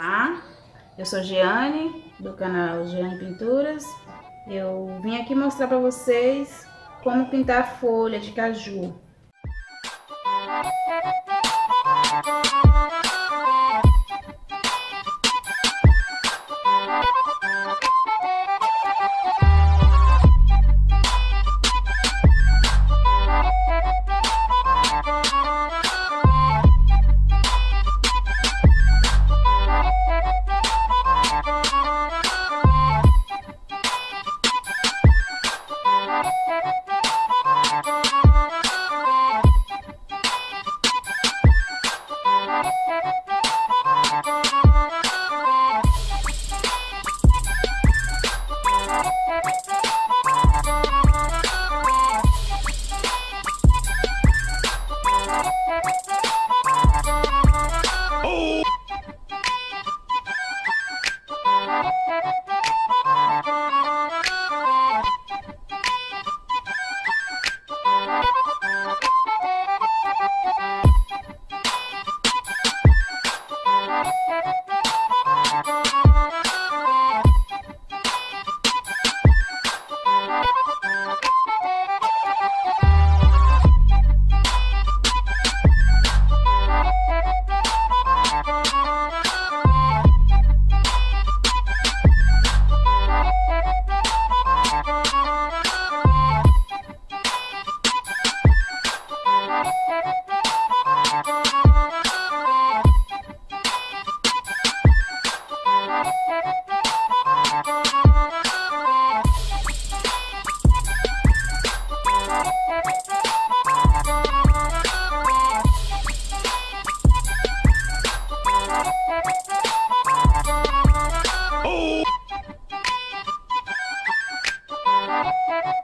Olá, eu sou Giane, do canal Giane Pinturas. Eu vim aqui mostrar para vocês como pintar folha de caju. Thank you.